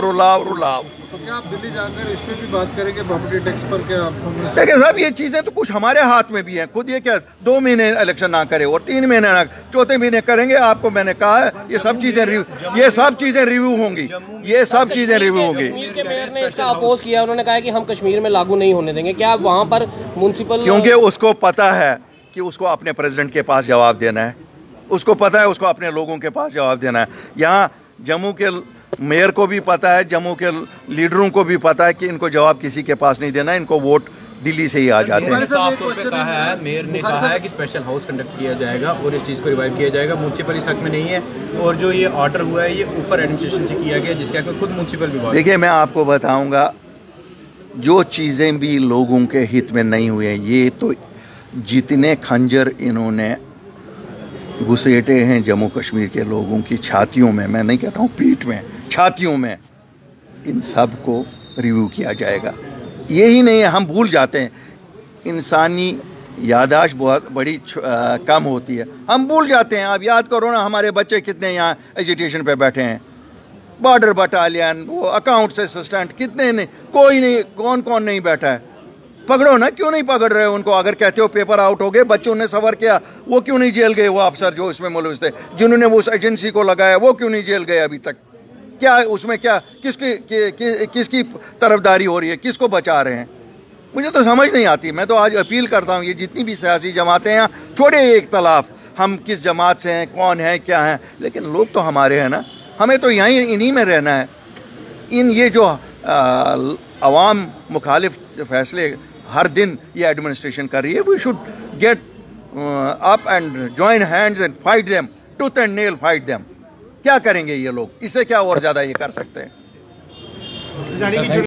रुलाव रुलाव तो क्या आप दिल्ली जाकर इस पे भी बात करेंगे प्रॉपर्टी टैक्स पर? क्या आप देखिए साहब ये चीज़ें तो कुछ हमारे हाथ में भी हैं। खुद ये क्या दो महीने इलेक्शन ना करे और तीन महीने ना चौथे महीने करेंगे आपको मैंने कहा है ये सब चीज़ें रिव्यू ये सब चीज़ें रिव्यू होंगी। ये सब चीज़ें रिव्यू होंगी। कश्मीर के मेयर ने इसका अपोज किया उन्होंने कहा कि हम कश्मीर में लागू नहीं होने देंगे। क्या वहाँ पर म्यूनसिपल क्योंकि उसको पता है कि उसको अपने प्रेसिडेंट के पास जवाब देना है। उसको पता है उसको अपने लोगों के पास जवाब देना है। यहाँ जम्मू के मेयर को भी पता है जम्मू के लीडरों को भी पता है कि इनको जवाब किसी के पास नहीं देना इनको वोट दिल्ली से ही आ जाते हैं। साफ़ तौर पे कहा है मेयर ने कहा है कि स्पेशल हाउस कंडक्ट किया जाएगा और इस चीज़ को रिवाइव किया जाएगा। म्यूनसिपल इस हक में नहीं है और जो ये ऑर्डर हुआ है ये ऊपर एडमिनिस्ट्रेशन से किया गया जिसके हक खुद म्यूनसिपल विभाग देखिए मैं आपको बताऊँगा जो चीज़ें भी लोगों के हित में नहीं हुए हैं ये तो जितने खंजर इन्होंने घुसेटे हैं जम्मू कश्मीर के लोगों की छातियों में मैं नहीं कहता हूँ पीठ में छातियों में इन सबको रिव्यू किया जाएगा। यही नहीं है हम भूल जाते हैं। इंसानी यादाश्त बहुत बड़ी आ, कम होती है। हम भूल जाते हैं। आप याद करो ना हमारे बच्चे कितने यहाँ एजुटेशन पे बैठे हैं। बॉर्डर बटालियन वो अकाउंट्स असिस्टेंट कितने नहीं कोई नहीं कौन कौन नहीं बैठा है? पकड़ो ना क्यों नहीं पकड़ रहे उनको? अगर कहते हो पेपर आउट हो गए बच्चों ने सफ़र किया वो क्यों नहीं जेल गए वो अफसर जो इसमें मुलविस थे? जिन्होंने उस एजेंसी को लगाया वो क्यों नहीं जेल गए अभी तक? क्या उसमें क्या किसकी कि, कि, किसकी तरफदारी हो रही है? किसको बचा रहे हैं? मुझे तो समझ नहीं आती। मैं तो आज अपील करता हूँ ये जितनी भी सियासी जमातें हैं छोड़े एक तलाफ हम किस जमात से हैं कौन है क्या हैं? लेकिन लोग तो हमारे हैं ना। हमें तो यहीं इन्हीं में रहना है। इन ये जो आ, अवाम मुखालिफ फैसले हर दिन ये एडमिनिस्ट्रेशन कर रही है। We should get up and join hands and fight them tooth and nail fight them क्या करेंगे ये लोग? इसे क्या और ज़्यादा ये कर सकते हैं?